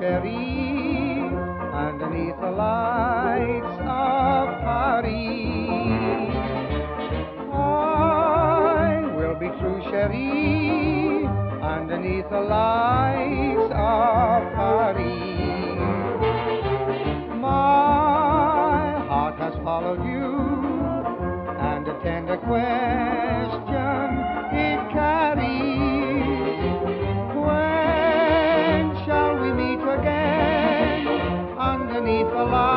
chérie, underneath the lights of Paris. I will be true, chérie, underneath the lights of Paris. My heart has followed you, and a tender question alive.